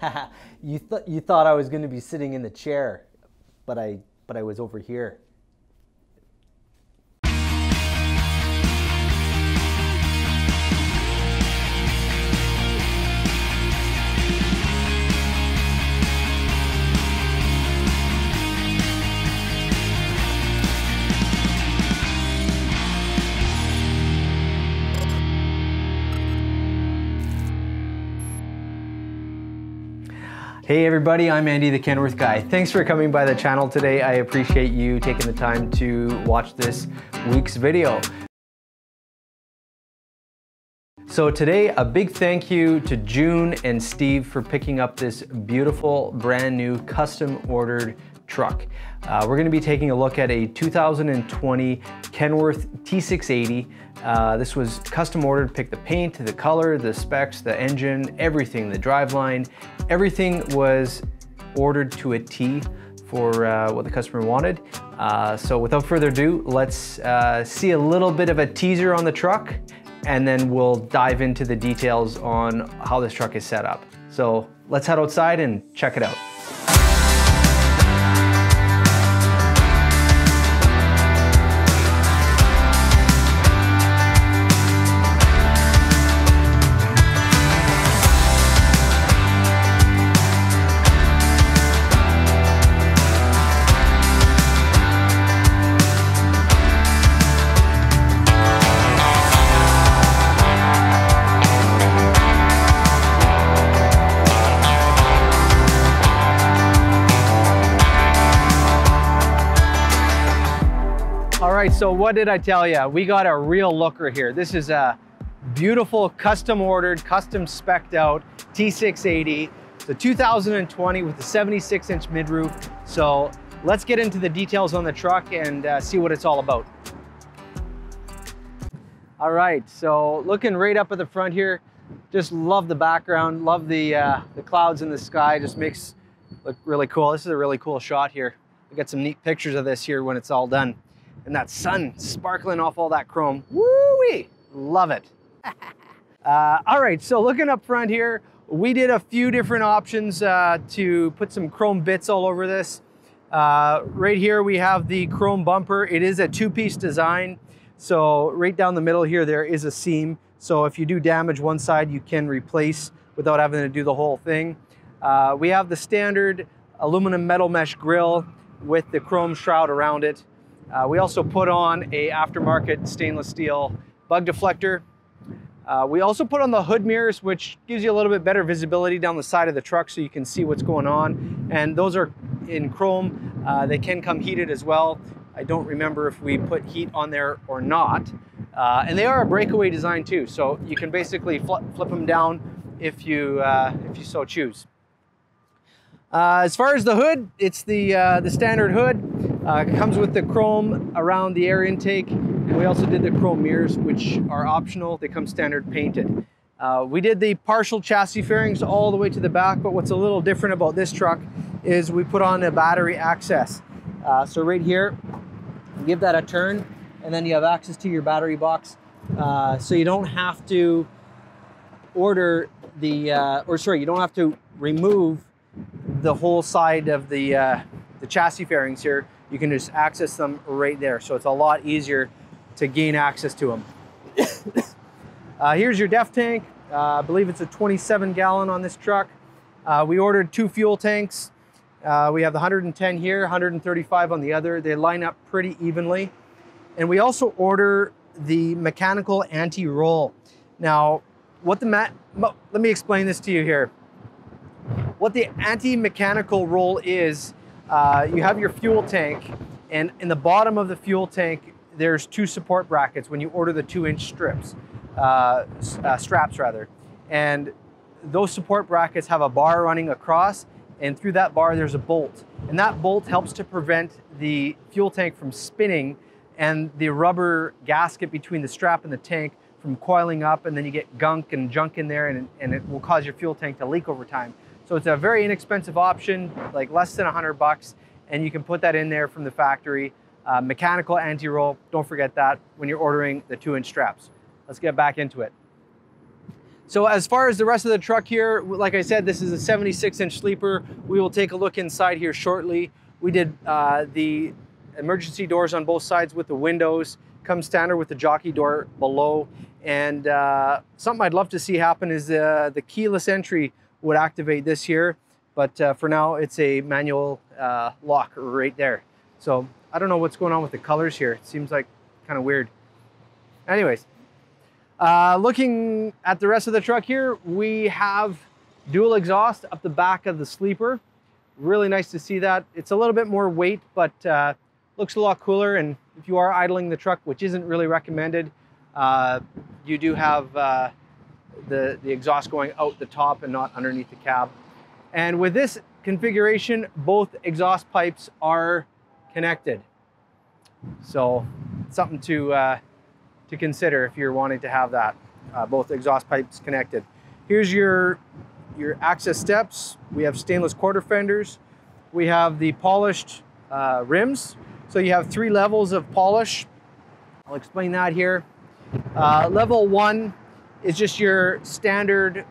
you, th- you thought I was going to be sitting in the chair, but I, but I was over here. Hey everybody, I'm Andy the Kenworth Guy. Thanks for coming by the channel today. I appreciate you taking the time to watch this week's video. So today, a big thank you to June and Steve for picking up this beautiful, brand new, custom ordered truck. Uh, we're gonna be taking a look at a 2020 Kenworth T680. Uh, this was custom ordered, pick the paint, the color, the specs, the engine, everything, the driveline, everything was ordered to a T for uh, what the customer wanted. Uh, so without further ado, let's uh, see a little bit of a teaser on the truck and then we'll dive into the details on how this truck is set up. So let's head outside and check it out. So what did I tell you? We got a real looker here. This is a beautiful, custom ordered, custom specced out T680. The 2020 with the 76 inch midroof. So let's get into the details on the truck and uh, see what it's all about. All right, so looking right up at the front here, just love the background, love the, uh, the clouds in the sky, just makes look really cool. This is a really cool shot here. We got some neat pictures of this here when it's all done and that sun sparkling off all that chrome. Woo-wee, love it. uh, all right, so looking up front here, we did a few different options uh, to put some chrome bits all over this. Uh, right here we have the chrome bumper. It is a two-piece design. So right down the middle here, there is a seam. So if you do damage one side, you can replace without having to do the whole thing. Uh, we have the standard aluminum metal mesh grill with the chrome shroud around it. Uh, we also put on a aftermarket stainless steel bug deflector. Uh, we also put on the hood mirrors, which gives you a little bit better visibility down the side of the truck so you can see what's going on. And those are in chrome. Uh, they can come heated as well. I don't remember if we put heat on there or not. Uh, and they are a breakaway design too, so you can basically fl flip them down if you, uh, if you so choose. Uh, as far as the hood, it's the, the standard hood. Uh, comes with the chrome around the air intake. And we also did the chrome mirrors, which are optional. They come standard painted. Uh, we did the partial chassis fairings all the way to the back, but what's a little different about this truck is we put on a battery access. Uh, so right here, give that a turn, and then you have access to your battery box. Uh, so you don't have to order the, uh, or sorry, you don't have to remove the whole side of the, uh, the chassis fairings here you can just access them right there. So it's a lot easier to gain access to them. uh, here's your def tank. Uh, I believe it's a 27 gallon on this truck. Uh, we ordered two fuel tanks. Uh, we have the 110 here, 135 on the other. They line up pretty evenly. And we also order the mechanical anti-roll. Now, what the mat, let me explain this to you here. What the anti-mechanical roll is, uh, you have your fuel tank, and in the bottom of the fuel tank, there's two support brackets when you order the two inch strips, uh, uh, straps rather. And those support brackets have a bar running across, and through that bar, there's a bolt. And that bolt helps to prevent the fuel tank from spinning and the rubber gasket between the strap and the tank from coiling up, and then you get gunk and junk in there, and, and it will cause your fuel tank to leak over time. So it's a very inexpensive option, like less than 100 bucks, and you can put that in there from the factory. Uh, mechanical anti-roll, don't forget that when you're ordering the two inch straps. Let's get back into it. So as far as the rest of the truck here, like I said, this is a 76 inch sleeper. We will take a look inside here shortly. We did uh, the emergency doors on both sides with the windows, come standard with the jockey door below. And uh, something I'd love to see happen is uh, the keyless entry would activate this here. But uh, for now, it's a manual uh, lock right there. So I don't know what's going on with the colors here. It seems like kind of weird. Anyways, uh, looking at the rest of the truck here, we have dual exhaust up the back of the sleeper. Really nice to see that. It's a little bit more weight, but uh, looks a lot cooler. And if you are idling the truck, which isn't really recommended, uh, you do have uh, the, the exhaust going out the top and not underneath the cab. And with this configuration, both exhaust pipes are connected. So something to, uh, to consider if you're wanting to have that, uh, both exhaust pipes connected. Here's your, your access steps. We have stainless quarter fenders. We have the polished uh, rims. So you have three levels of polish. I'll explain that here. Uh, level one is just your standard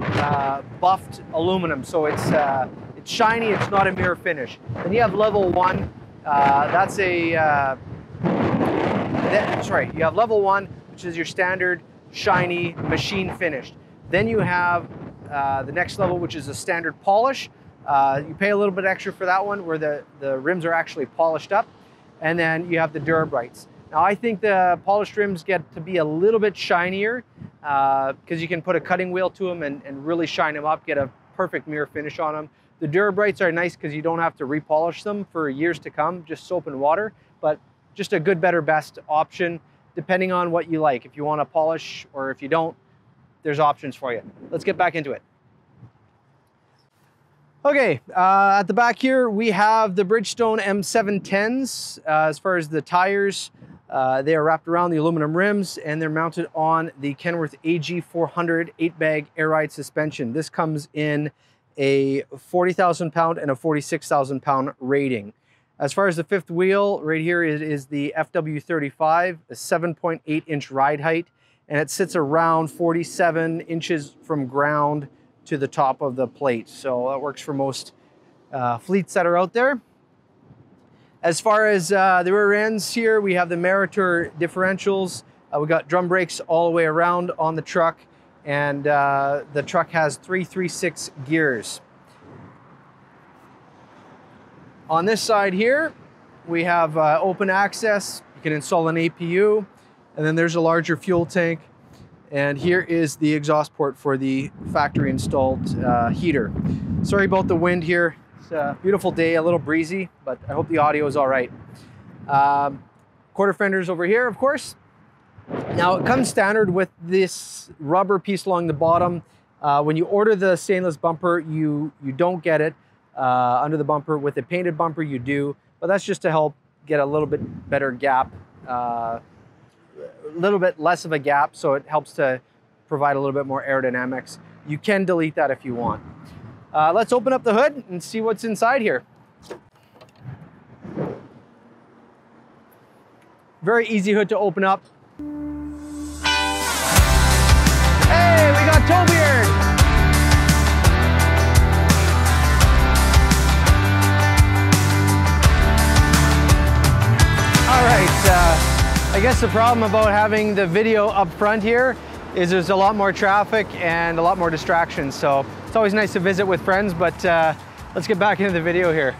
uh, buffed aluminum. So it's, uh, it's shiny, it's not a mirror finish. Then you have level one, uh, that's a, uh, that, sorry, you have level one, which is your standard shiny machine finished. Then you have uh, the next level, which is a standard polish. Uh, you pay a little bit extra for that one where the, the rims are actually polished up. And then you have the Durabrights. Now I think the polished rims get to be a little bit shinier because uh, you can put a cutting wheel to them and, and, really shine them up, get a perfect mirror finish on them. The Durabrights are nice because you don't have to repolish them for years to come, just soap and water, but just a good, better, best option depending on what you like. If you want to polish or if you don't, there's options for you. Let's get back into it. Okay, uh, at the back here, we have the Bridgestone M710s. Uh, as far as the tires, uh, they are wrapped around the aluminum rims and they're mounted on the Kenworth AG400 8-bag air ride suspension. This comes in a 40,000 pound and a 46,000 pound rating. As far as the fifth wheel, right here is, is the FW35, a 7.8 inch ride height, and it sits around 47 inches from ground to the top of the plate. So that works for most uh, fleets that are out there. As far as uh, the rear ends here, we have the Meritor differentials. Uh, we got drum brakes all the way around on the truck, and uh, the truck has 336 gears. On this side here, we have uh, open access. You can install an APU, and then there's a larger fuel tank. And here is the exhaust port for the factory installed uh, heater. Sorry about the wind here. It's a beautiful day, a little breezy, but I hope the audio is all right. Um, quarter fenders over here, of course. Now it comes standard with this rubber piece along the bottom. Uh, when you order the stainless bumper, you, you don't get it uh, under the bumper. With a painted bumper, you do, but that's just to help get a little bit better gap, uh, a little bit less of a gap, so it helps to provide a little bit more aerodynamics. You can delete that if you want. Uh, let's open up the hood and see what's inside here. Very easy hood to open up. Hey, we got Toebeard! All right, uh, I guess the problem about having the video up front here is there's a lot more traffic and a lot more distractions. So it's always nice to visit with friends, but uh, let's get back into the video here.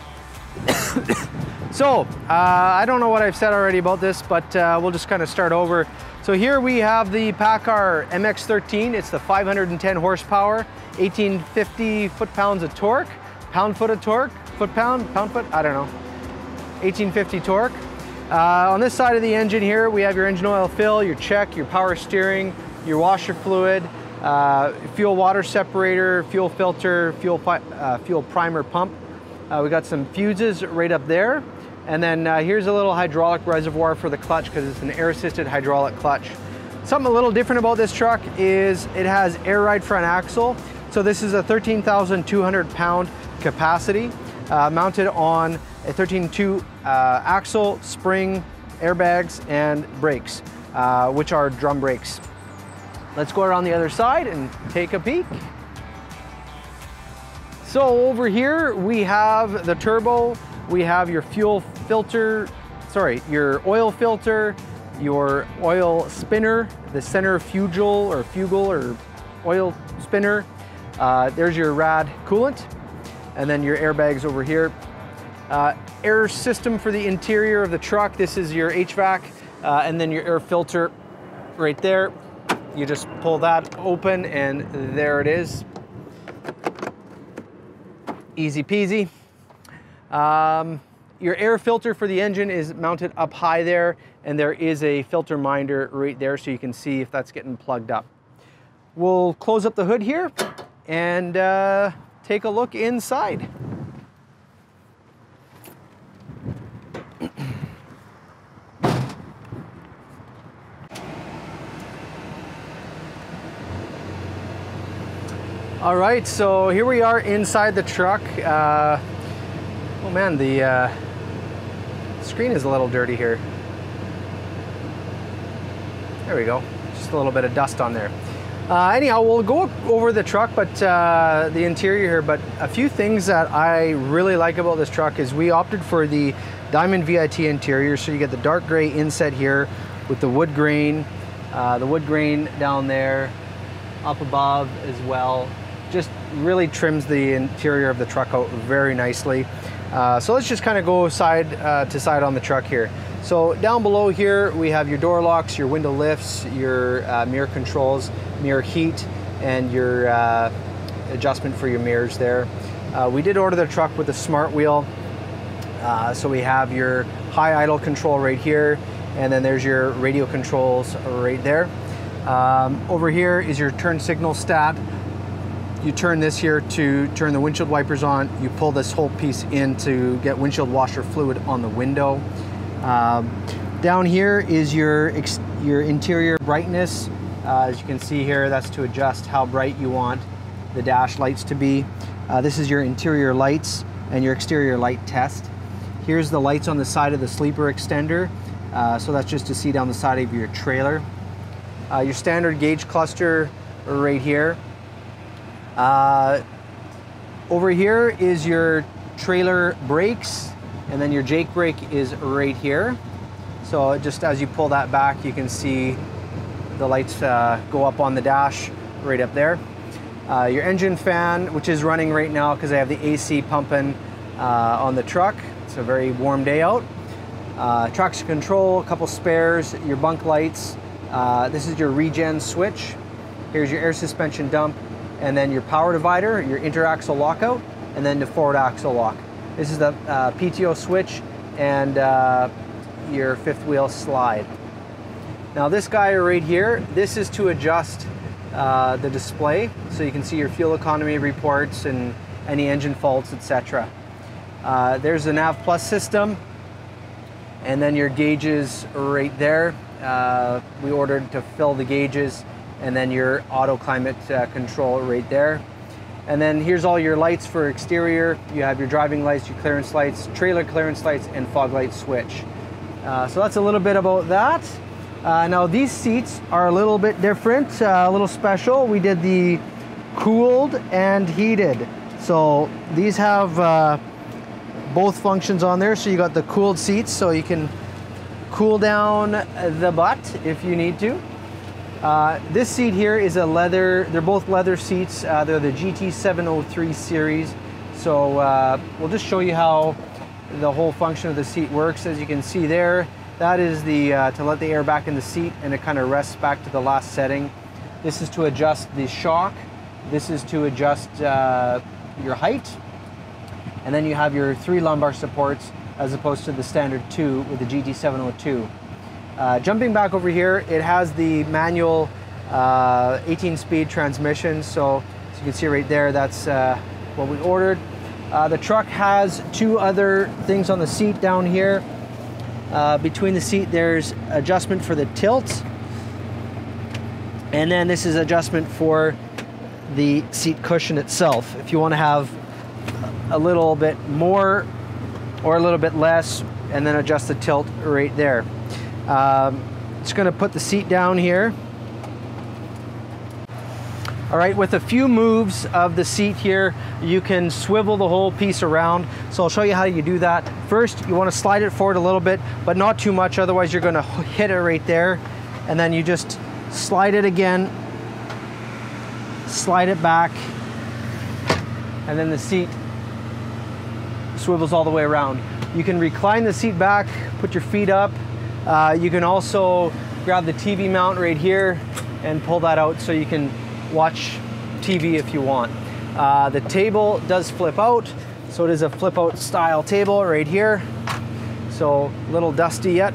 so uh, I don't know what I've said already about this, but uh, we'll just kind of start over. So here we have the PACCAR MX-13. It's the 510 horsepower, 1850 foot-pounds of torque, pound-foot of torque, foot-pound, pound-foot, I don't know, 1850 torque. Uh, on this side of the engine here, we have your engine oil fill, your check, your power steering, your washer fluid, uh, fuel water separator, fuel filter, fuel, uh, fuel primer pump. Uh, we got some fuses right up there. And then uh, here's a little hydraulic reservoir for the clutch because it's an air assisted hydraulic clutch. Something a little different about this truck is it has air ride front axle. So this is a 13,200 pound capacity uh, mounted on a 13.2 uh, axle, spring, airbags, and brakes, which are drum brakes. Let's go around the other side and take a peek. So over here we have the turbo, we have your fuel filter, sorry, your oil filter, your oil spinner, the centrifugal or fugal or oil spinner. Uh, there's your rad coolant, and then your airbags over here. Uh, air system for the interior of the truck. This is your HVAC, uh, and then your air filter right there. You just pull that open, and there it is. Easy peasy. Um, your air filter for the engine is mounted up high there, and there is a filter minder right there so you can see if that's getting plugged up. We'll close up the hood here and uh, take a look inside. All right, so here we are inside the truck. Uh, oh man, the uh, screen is a little dirty here. There we go, just a little bit of dust on there. Uh, anyhow, we'll go over the truck, but uh, the interior here. But a few things that I really like about this truck is we opted for the Diamond VIT interior. So you get the dark gray inset here with the wood grain, uh, the wood grain down there, up above as well just really trims the interior of the truck out very nicely. Uh, so let's just kind of go side uh, to side on the truck here. So down below here, we have your door locks, your window lifts, your uh, mirror controls, mirror heat, and your uh, adjustment for your mirrors there. Uh, we did order the truck with a smart wheel. Uh, so we have your high idle control right here, and then there's your radio controls right there. Um, over here is your turn signal stat you turn this here to turn the windshield wipers on. You pull this whole piece in to get windshield washer fluid on the window. Um, down here is your, your interior brightness. Uh, as you can see here, that's to adjust how bright you want the dash lights to be. Uh, this is your interior lights and your exterior light test. Here's the lights on the side of the sleeper extender. Uh, so that's just to see down the side of your trailer. Uh, your standard gauge cluster right here. Uh, over here is your trailer brakes and then your Jake brake is right here. So just as you pull that back, you can see the lights uh, go up on the dash right up there. Uh, your engine fan, which is running right now because I have the AC pumping uh, on the truck. It's a very warm day out. Uh, traction control, a couple spares, your bunk lights. Uh, this is your regen switch. Here's your air suspension dump and then your power divider, your interaxle lockout, and then the forward axle lock. This is the uh, PTO switch and uh, your fifth wheel slide. Now this guy right here, this is to adjust uh, the display so you can see your fuel economy reports and any engine faults, etc. Uh, there's the Nav Plus system and then your gauges right there. Uh, we ordered to fill the gauges and then your auto climate uh, control right there. And then here's all your lights for exterior. You have your driving lights, your clearance lights, trailer clearance lights, and fog light switch. Uh, so that's a little bit about that. Uh, now these seats are a little bit different, uh, a little special. We did the cooled and heated. So these have uh, both functions on there. So you got the cooled seats so you can cool down the butt if you need to. Uh, this seat here is a leather, they're both leather seats. Uh, they're the GT703 series. So uh, we'll just show you how the whole function of the seat works. As you can see there, that is the uh, to let the air back in the seat and it kind of rests back to the last setting. This is to adjust the shock. This is to adjust uh, your height. And then you have your three lumbar supports as opposed to the standard two with the GT702. Uh, jumping back over here, it has the manual 18-speed uh, transmission. So as you can see right there, that's uh, what we ordered. Uh, the truck has two other things on the seat down here. Between the seat, there's adjustment for the tilt. And then this is adjustment for the seat cushion itself. If you want to have a little bit more or a little bit less, and then adjust the tilt right there. Um, just gonna put the seat down here. All right, with a few moves of the seat here, you can swivel the whole piece around. So I'll show you how you do that. First, you wanna slide it forward a little bit, but not too much, otherwise you're gonna hit it right there. And then you just slide it again, slide it back, and then the seat swivels all the way around. You can recline the seat back, put your feet up. Uh, you can also grab the TV mount right here and pull that out so you can watch TV if you want. Uh, the table does flip out, so it is a flip out style table right here. So a little dusty yet.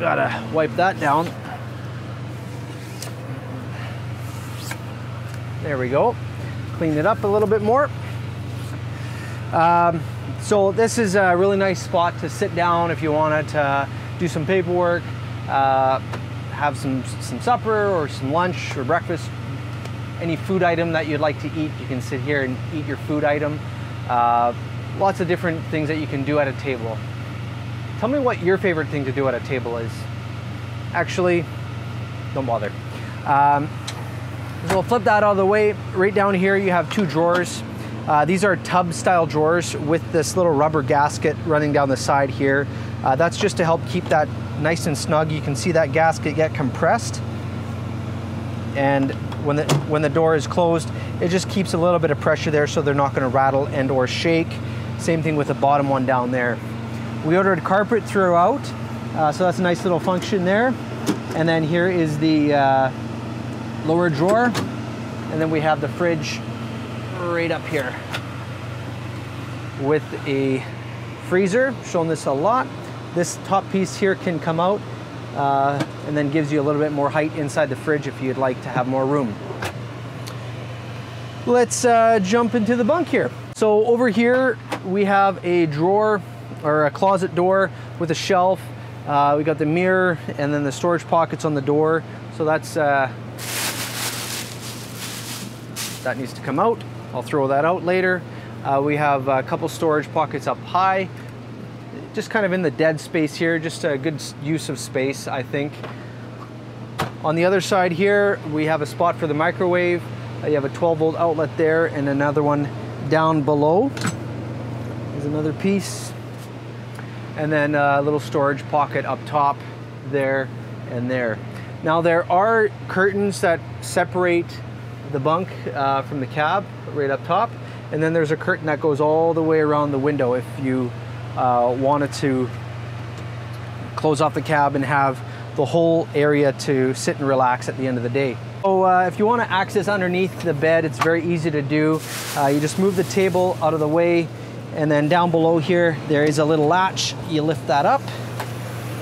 Gotta wipe that down. There we go. Clean it up a little bit more. Um, so this is a really nice spot to sit down if you wanted to do some paperwork, uh, have some, some supper or some lunch or breakfast, any food item that you'd like to eat, you can sit here and eat your food item. Uh, lots of different things that you can do at a table. Tell me what your favorite thing to do at a table is. Actually, don't bother. Um, so we'll flip that out of the way. Right down here, you have two drawers. Uh, these are tub style drawers with this little rubber gasket running down the side here. Uh, that's just to help keep that nice and snug. You can see that gasket get compressed. And when the, when the door is closed, it just keeps a little bit of pressure there so they're not gonna rattle and or shake. Same thing with the bottom one down there. We ordered carpet throughout, uh, so that's a nice little function there. And then here is the uh, lower drawer. And then we have the fridge right up here with a freezer, shown this a lot. This top piece here can come out uh, and then gives you a little bit more height inside the fridge if you'd like to have more room. Let's uh, jump into the bunk here. So over here, we have a drawer or a closet door with a shelf. Uh, we got the mirror and then the storage pockets on the door. So that's, uh, that needs to come out. I'll throw that out later. Uh, we have a couple storage pockets up high just kind of in the dead space here, just a good use of space, I think. On the other side here, we have a spot for the microwave. Uh, you have a 12 volt outlet there and another one down below. There's another piece. And then a little storage pocket up top there and there. Now there are curtains that separate the bunk uh, from the cab right up top. And then there's a curtain that goes all the way around the window if you uh, wanted to close off the cab and have the whole area to sit and relax at the end of the day. So uh, if you want to access underneath the bed, it's very easy to do. Uh, you just move the table out of the way and then down below here, there is a little latch. You lift that up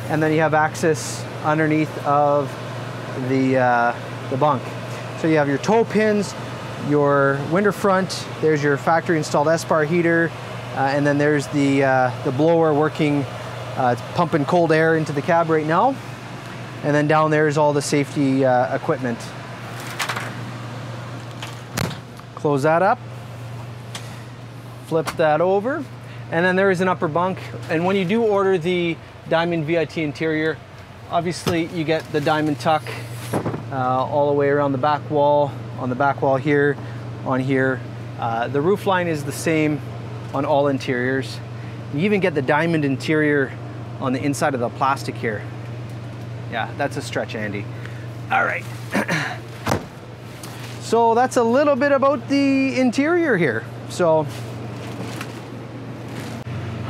and then you have access underneath of the, uh, the bunk. So you have your tow pins, your winter front, there's your factory installed Espar heater, uh, and then there's the, uh, the blower working, uh, it's pumping cold air into the cab right now. And then down there is all the safety equipment. Close that up, flip that over, and then there is an upper bunk. And when you do order the Diamond VIT interior, obviously you get the diamond tuck uh, all the way around the back wall, on the back wall here, on here. Uh, the roof line is the same on all interiors. You even get the diamond interior on the inside of the plastic here. Yeah, that's a stretch, Andy. All right. so that's a little bit about the interior here. So,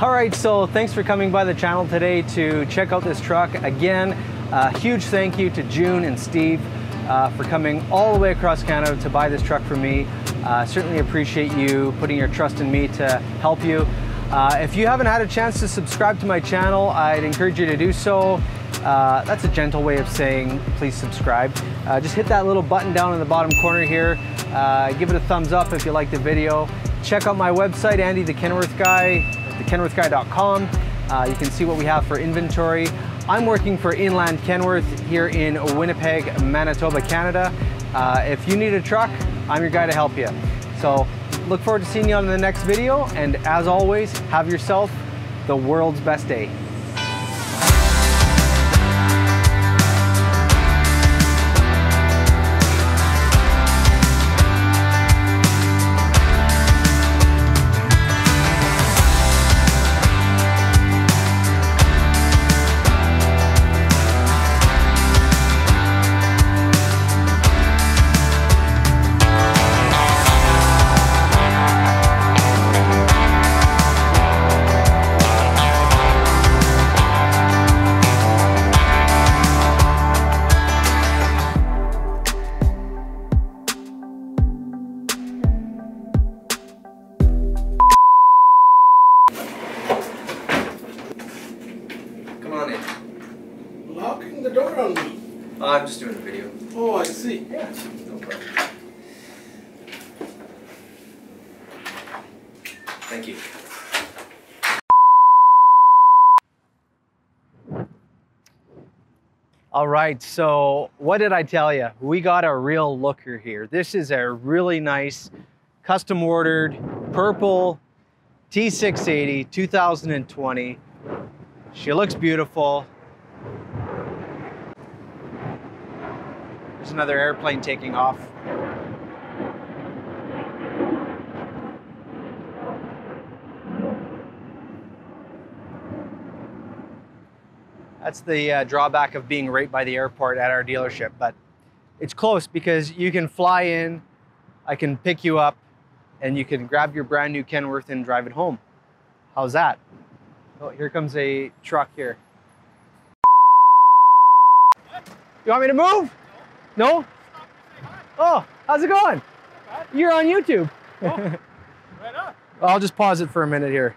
all right, so thanks for coming by the channel today to check out this truck. Again, a huge thank you to June and Steve uh, for coming all the way across Canada to buy this truck for me. Uh, certainly appreciate you putting your trust in me to help you. Uh, if you haven't had a chance to subscribe to my channel, I'd encourage you to do so. Uh, that's a gentle way of saying please subscribe. Uh, just hit that little button down in the bottom corner here. Uh, give it a thumbs up if you like the video. Check out my website, Andy the Kenworth Guy, thekenworthguy.com. Uh, you can see what we have for inventory. I'm working for Inland Kenworth here in Winnipeg, Manitoba, Canada. Uh, if you need a truck, I'm your guy to help you. So look forward to seeing you on the next video. And as always, have yourself the world's best day. Right, so what did I tell you? We got a real looker here. This is a really nice custom ordered purple T680 2020. She looks beautiful. There's another airplane taking off. That's the uh, drawback of being right by the airport at our dealership, but it's close because you can fly in, I can pick you up, and you can grab your brand new Kenworth and drive it home. How's that? Oh, here comes a truck here. You want me to move? No? Oh, how's it going? You're on YouTube. Right on. I'll just pause it for a minute here.